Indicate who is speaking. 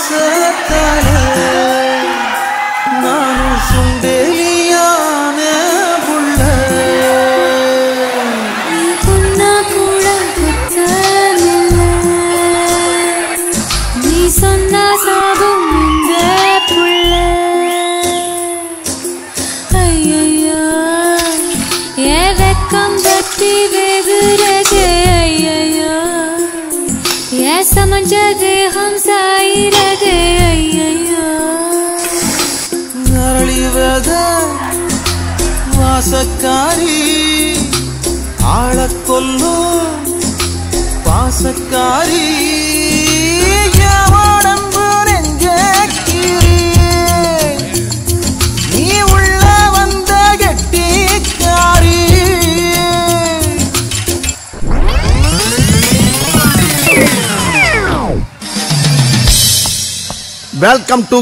Speaker 1: பாசத்தால நானும் சுண்டெலியான புள்ள
Speaker 2: நீ சொன்னா கூட குத்தமில்ல. நீ சொன்னா சாகும் இந்த புள்ள. ஐயையோ, என் வெக்கம் பத்தி வெகுறதே,
Speaker 1: அரளி வாசக்காரி ஆள கொல்லும் பாசக்காரி
Speaker 3: வெல்கம் டு